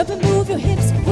up and move your hips.